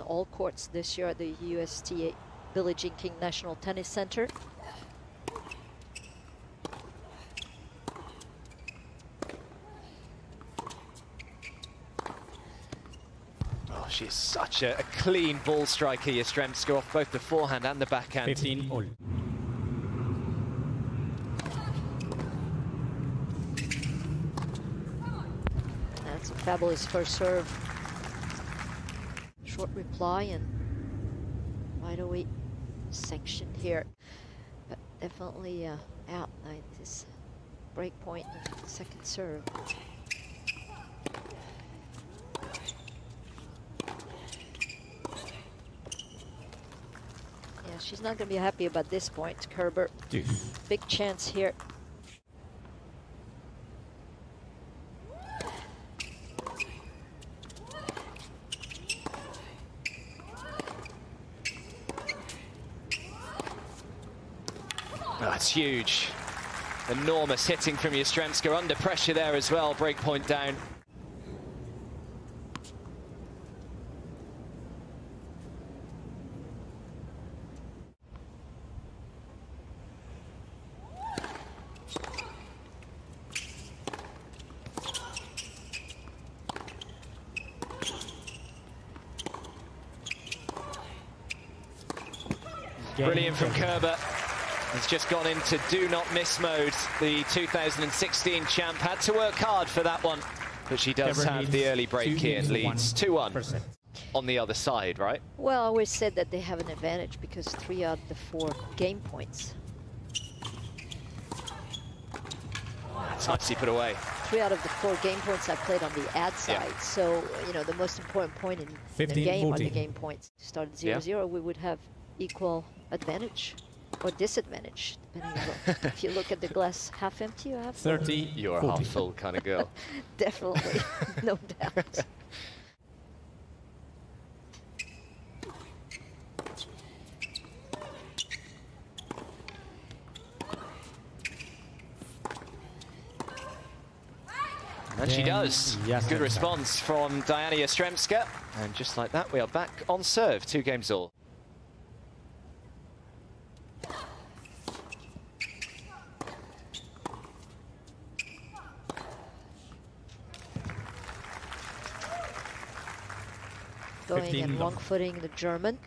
on all courts this year at the USTA Billie Jean King National Tennis Center. Oh, she is such a, a clean ball striker, Yastremska, off both the forehand and the backhand. 15 all. That's a fabulous first serve. Short reply and right away sanctioned here. But definitely uh, out like this break point second serve. Yeah, she's not going to be happy about this point, Kerber. Big chance here. Huge. Enormous hitting from Yastremska. Under pressure there as well. Break point down. Brilliant from. Kerber. He's just gone into do not miss mode. The 2016 champ had to work hard for that one, but she does Kerber have the early break two here. games, Leads one 2-1 percent. on the other side, right? Well, I always said that they have an advantage because three out of the four game points. That's nicely put away. Three out of the four game points I played on the ad Yeah. side. So, you know, the most important point in the 15, game are the game points. Started Yeah. 0-0, we would have equal advantage or disadvantage, depending on if you look at the glass half empty or half full. 30 You're a 40. half full kind of girl. Definitely, no doubt. And she does. Yastremska. Good response from Dayana Yastremska. And just like that, we are back on serve. Two games all. Going and love. wrong footing the German.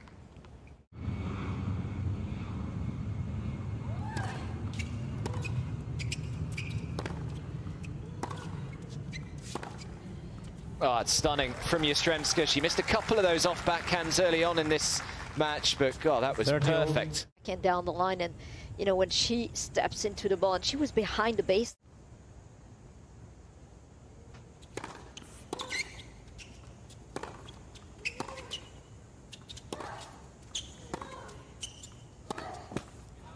Oh, it's stunning from Yastremska. She missed a couple of those off backhands early on in this match, but God, that was perfect. Can down the line and you know when she steps into the ball and she was behind the base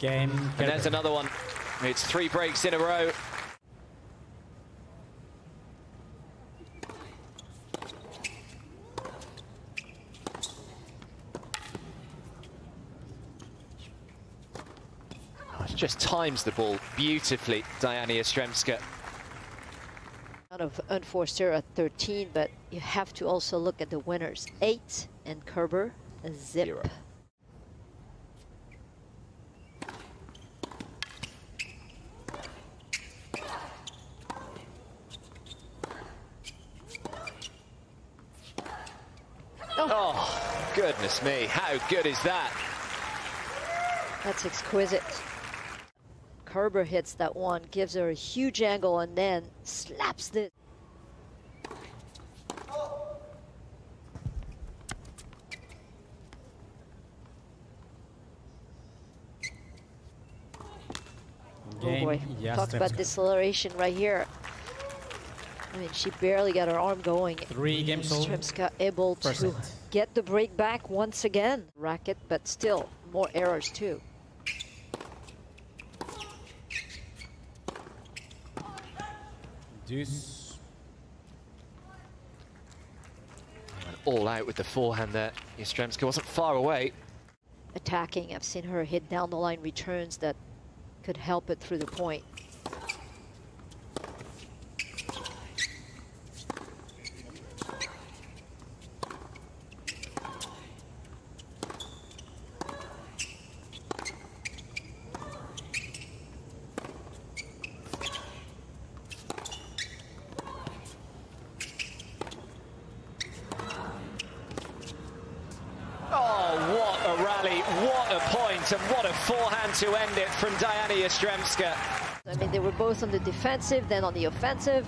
Game. And there's Kerber. another one. It's three breaks in a row. Oh, she just times the ball beautifully, Dayana Yastremska. out of unforced error at 13 but you have to also look at the winners 8 and Kerber a zip Zero. Oh, goodness me. How good is that? that's exquisite Kerber hits that one gives her a huge angle and then slaps the Oh Game. boy, talk about deceleration right here. I mean, she barely got her arm going. Three games all. Stremska able to get the break back once again. Racket, but still more errors too. Deuce. Went all out with the forehand there. Yastremska wasn't far away. Attacking, I've seen her hit down the line returns that could help it through the point. rally. What a point and what a forehand to end it from Dayana Yastremska. I mean, they were both on the defensive, then on the offensive.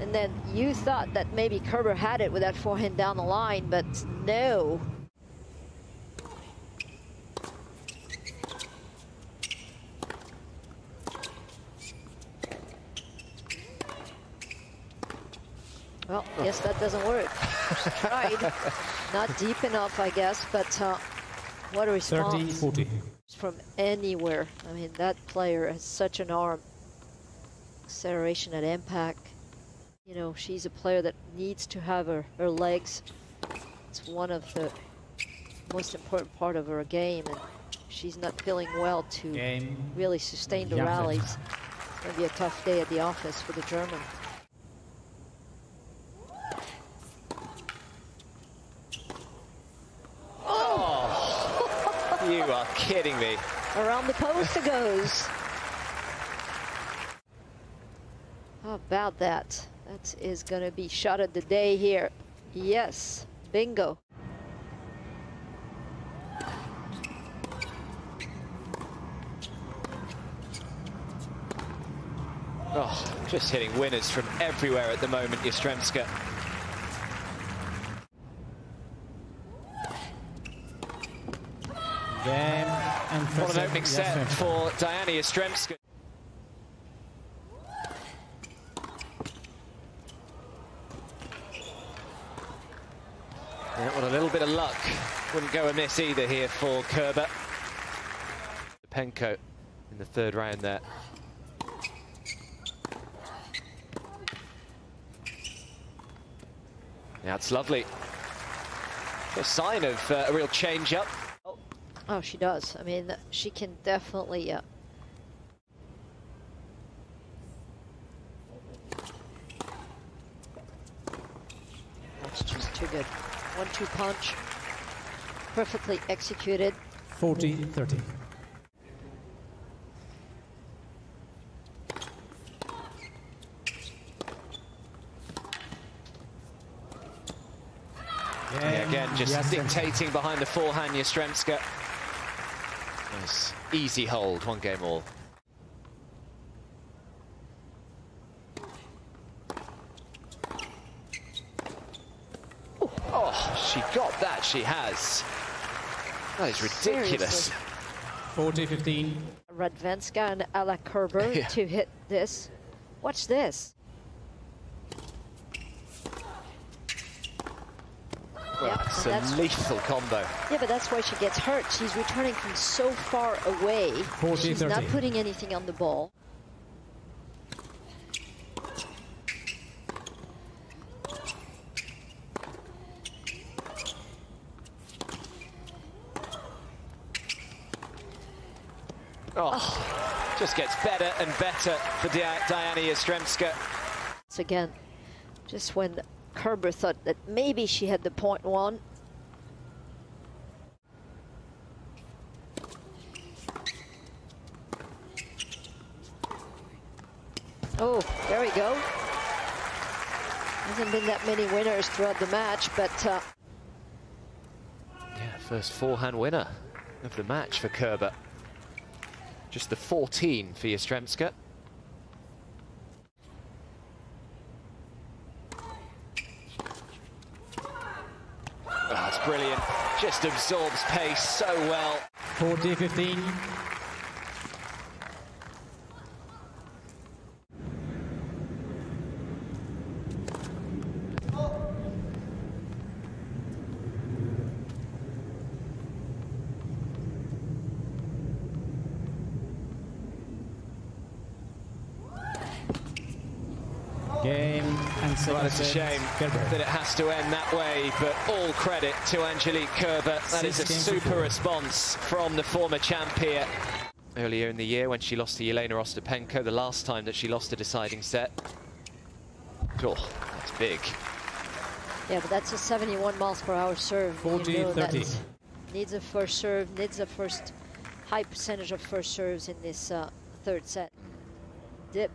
And then you thought that maybe Kerber had it with that forehand down the line, but no. Well, yes, that doesn't work. tried. Not deep enough, I guess, but uh, what a response. 30, 40. From anywhere. I mean, that player has such an arm. Acceleration at impact. You know, she's a player that needs to have her, her legs. It's one of the most important part of her game, and she's not feeling well to Game. really sustain the Yeah. rallies. It's going to be a tough day at the office for the German. You are kidding me. Around the post it goes. How about that? That is going to be shot of the day here. Yes, bingo. Oh, just hitting winners from everywhere at the moment, Yastremska. Game What an first opening set Jasmine. for Dayana Yastremska. Yeah, well, a little bit of luck wouldn't go amiss either here for Kerber. Penko in the third round there. Yeah, it's lovely. A sign of uh, a real change-up. Oh, she does. I mean, she can definitely. Uh, that's just too good. One-two punch, perfectly executed. 40, 30. Yeah, again, just Jasmine. dictating behind the forehand, Yastremska. Nice, easy hold, one game all. Oh, oh, she got that, she has. That is ridiculous. Seriously. 40, 15. Radvenska and Ala Kerber Yeah. to hit this. Watch this. Well, Yeah, it's a lethal combo. Yeah, but that's why she gets hurt. She's returning from so far away. 40, She's not putting anything on the ball. Oh, just gets better and better for Dia- Dayana Yastremska. Once again, just when Kerber thought that maybe she had the point one. Oh, there we go. Hasn't been that many winners throughout the match, but uh, Yeah, first forehand winner of the match for Kerber. Just the 14 for Yastremska. Brilliant. Just absorbs pace so well. 40, 15. Game and second Well, it's a shame that it has to end that way, but all credit to Angelique Kerber. That is a Six games to super response from the former champ here. Earlier in the year when she lost to Jelena Ostapenko, the last time that she lost a deciding set. Oh, that's big. yeah, but that's a 71 miles per hour serve. 40, you know 30. needs a first serve, needs a first high percentage of first serves in this uh, third set. Dip.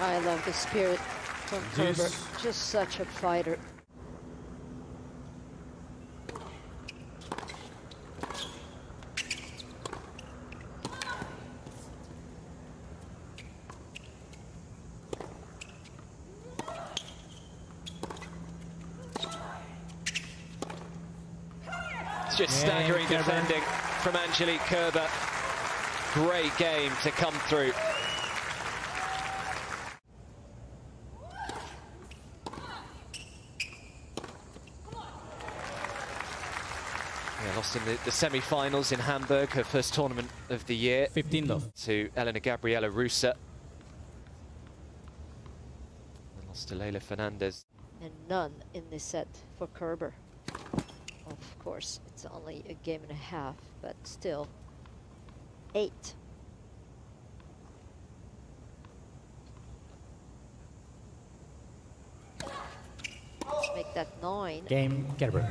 I love the spirit from Yes. Kerber. Just such a fighter. It's just Yeah, staggering defending from Angelique Kerber. Great game to come through. Yeah, lost in the, the semi-finals in Hamburg, her first tournament of the year, 15 love. to Elena Gabriela Ruse. And lost to Leylah Fernandez. And none in this set for Kerber. Of course, it's only a game and a half, but still. Eight. Make that nine. Game Kerber.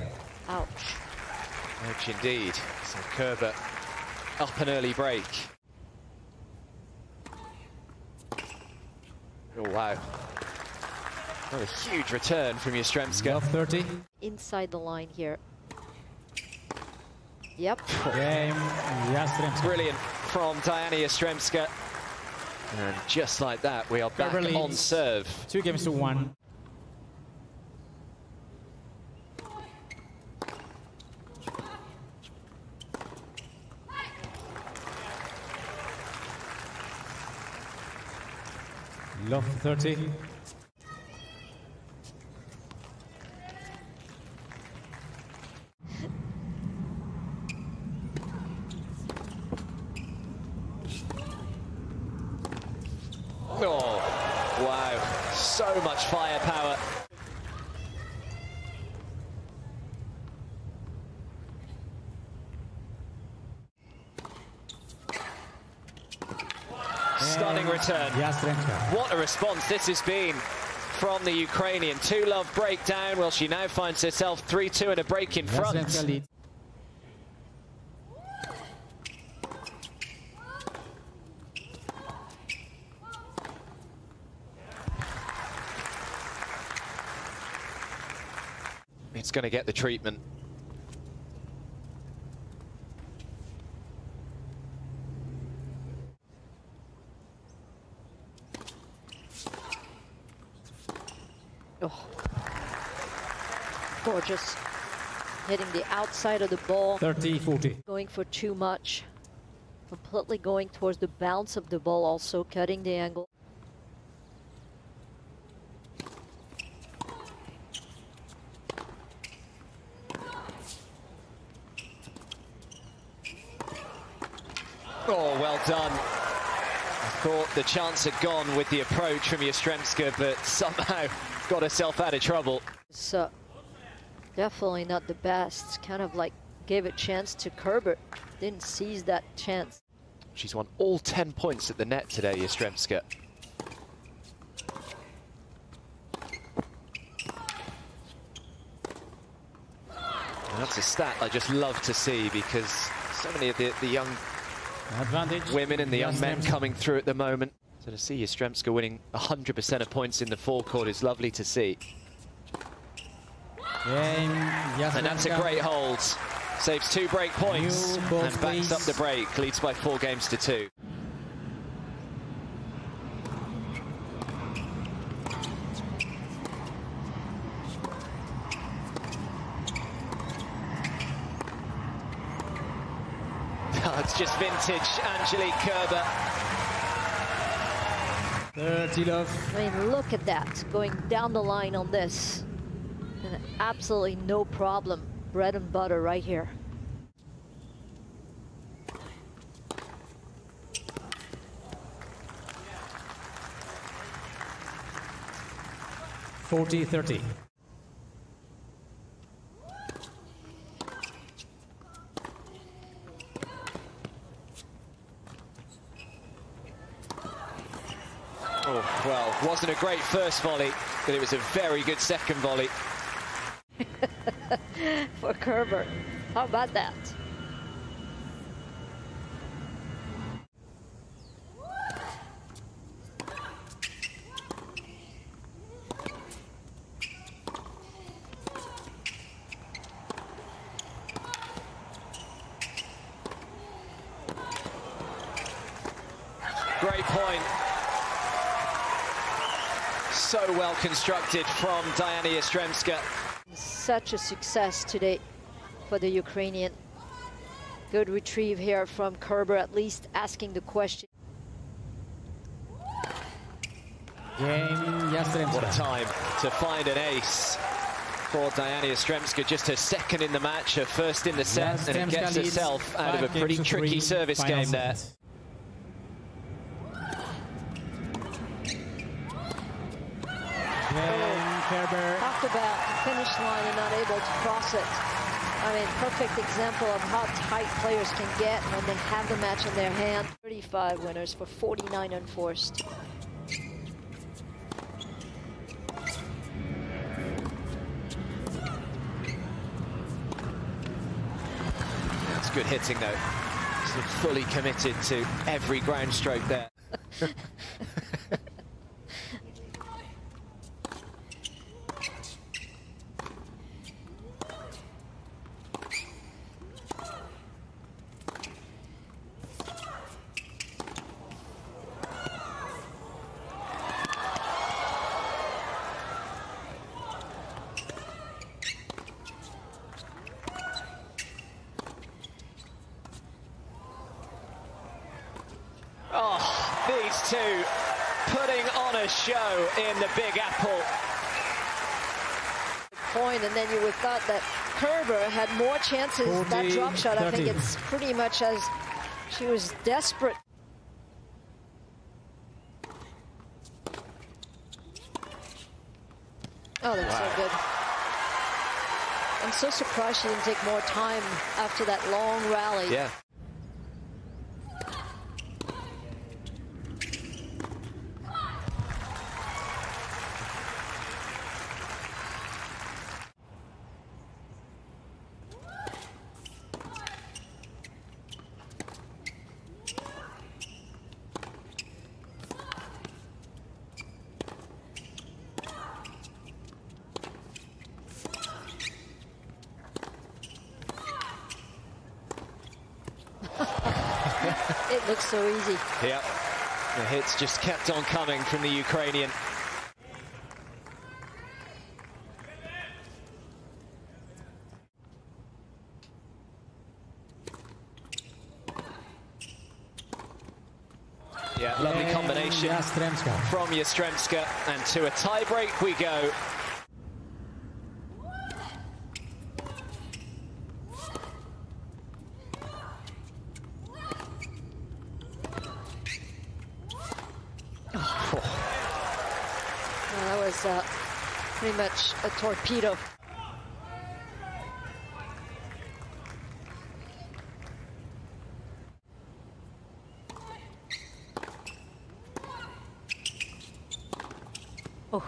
Ouch. Ouch indeed. So Kerber up an early break. Oh wow. What a huge return from Yastremska. Love 30. Inside the line here. Yep. Game Yastremska. Brilliant from Dayana Yastremska. And just like that, we are back Kerber on serve. Two games to one. Love 30. Oh, wow. So much firepower. Return. What a response this has been from the Ukrainian. Two love breakdown. Well, she now finds herself 3-2 and a break in front. It's going to get the treatment. Oh. Gorgeous. Hitting the outside of the ball. 30 40. Going for too much. Completely going towards the bounce of the ball, also cutting the angle. Oh, well done. I thought the chance had gone with the approach from Yastremska, but somehow got herself out of trouble. It's uh, definitely not the best. Kind of like gave a chance to Kerber. Didn't seize that chance. She's won all 10 points at the net today, Yastremska. And that's a stat I just love to see because so many of the, the young Advantage. women and the young men coming through at the moment. So to see Yastremska winning 100% of points in the forecourt is lovely to see. Game And that's a great hold. Saves two break points ball, and backs up the break. Leads by four games to two. Oh, it's just vintage Angelique Kerber. 30 love. I mean, look at that. Going down the line on this. And absolutely no problem. Bread and butter right here. Forty thirty. Oh, well, wasn't a great first volley, but it was a very good second volley for Kerber. How about that? Great point. So well constructed from Dayana Yastremska. Such a success today for the Ukrainian. Good retrieve here from Kerber, at least asking the question. Game Yastremska. What a time to find an ace for Dayana Yastremska. Just her second in the match, her first in the set, and it gets herself out of a pretty tricky service game there. Kerber. About the finish line and not able to cross it. I mean, perfect example of how tight players can get when they have the match in their hand. 35 winners for 49 unforced. That's good hitting though. Sort of fully committed to every ground stroke there. Oh, these two putting on a show in the Big Apple. Point, and then you would thought that Kerber had more chances. 40, that drop shot, I think it's pretty much as she was desperate. Oh, that's so good. I'm so surprised she didn't take more time after that long rally. Yeah. Looks so easy. Yep. The hits just kept on coming from the Ukrainian. Yeah, lovely combination Yastremska. from Yastremska. And to a tie-break we go. Well, that was uh, pretty much a torpedo. Oh.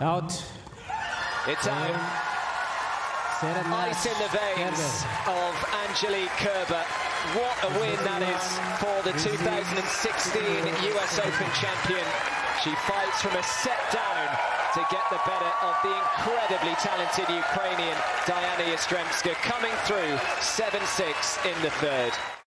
Out. It's out. Ice in the veins of Angelique Kerber. What a win that is for the 2016 US Open champion. She fights from a set down to get the better of the incredibly talented Ukrainian Dayana Yastremska coming through 7-6 in the third.